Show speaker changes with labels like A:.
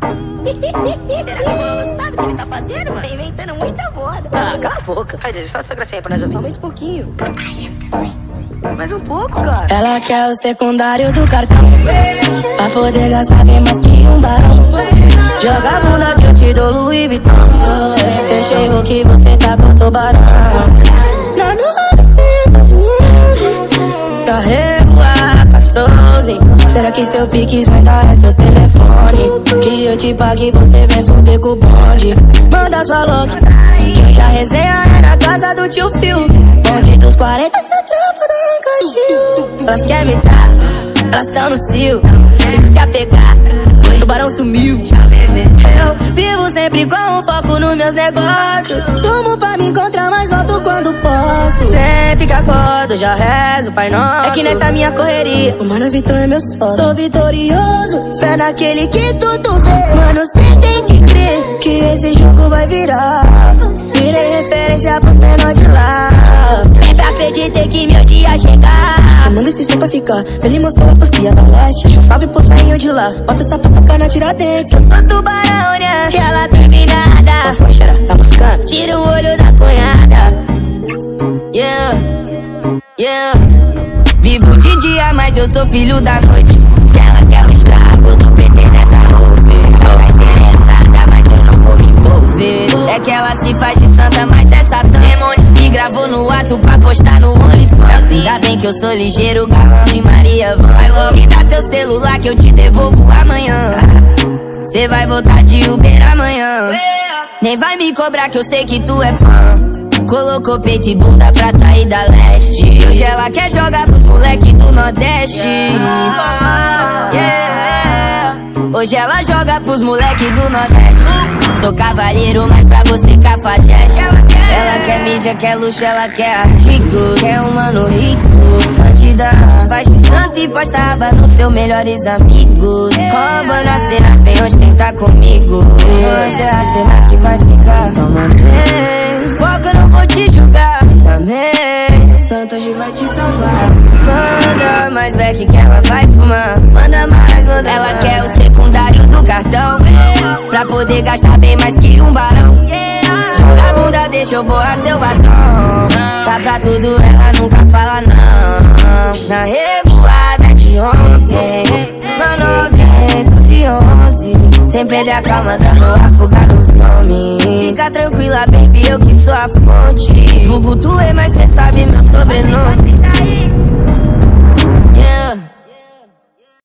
A: Será que o Bololo sabe o que ele tá fazendo, mano? Tá inventando muita moda. Ah, cala a boca. Ai, deixa só essa gracinha pra nós ouvir. Aumenta um pouquinho. Mais um pouco, cara.
B: Ela quer o secundário do cartão Pra poder gastar bem mais que um barão Joga a bunda que eu te dou Louis Vuitton Deixei o que você tá com tubarão Será que seu pique ainda é seu telefone? Que eu te pague e você vem foder com o bonde. Manda sua louca Que eu já resenha é na casa do tio Phil. Bonde dos 40, essa tropa do Rancadil Elas querem me dar, elas tão no cio. Se apegar, sempre com um foco nos meus negócios. Sumo pra me encontrar, mas volto quando posso. Sempre que acordo, já rezo, pai nosso. É que nessa minha correria, o mano Vitor é meu sócio. Sou vitorioso, fé naquele que tudo vê. Mano, cê tem que crer que esse jogo vai virar. Virei referência pros menores de lá. Sempre acreditei que meu dia chegar Manda esse som pra ficar Ele mostrou lá pros cria da leste Velhinhos de lá Bota essa pra tocar na tiradentes Eu sou tubarão, né? Que ela terminada. Qual foi, xera? Tá buscando? Tira o olho da cunhada Yeah, yeah. Vivo de dia, mas eu sou filho da noite. Se ela quer o estrago do PT nessa roupa Tá interessada, mas eu não vou me envolver. É que ela se faz de santa, mas é satã E gravou no ato pra postar no OnlyFans. Ainda bem que eu sou ligeiro, galão de Maria Van. Me dá seu celular que eu te devolvo amanhã. Cê vai voltar de Uber amanhã. Nem vai me cobrar que eu sei que tu é fã. Colocou peito e bunda pra sair da leste. Hoje ela quer jogar pros moleque do Nordeste. Yeah. Hoje ela joga pros moleque do Nordeste Sou cavalheiro, mas pra você cafajeste. Ela quer mídia, quer luxo, ela quer artigo. Quer um mano rico, bandida Faz de santo e postava nos seus melhores amigos. Roubando a cena, vem hoje tentar comigo. Hoje é a cena que vai ficar. Então mantém Foco, eu não vou te julgar. Amém O santo hoje vai te salvar. Manda mais back que ela vai fumar. Manda mais, manda Ela quer o Pra poder gastar bem mais que um barão Joga a bunda, deixa eu borrar seu batom. Tá pra tudo, ela nunca fala não. Na revoada de ontem Na 911 Sempre ele acalma, dando afogar nos homens. Fica tranquila, baby, eu que sou a fonte. Vulgo tu é, mas cê sabe meu sobrenome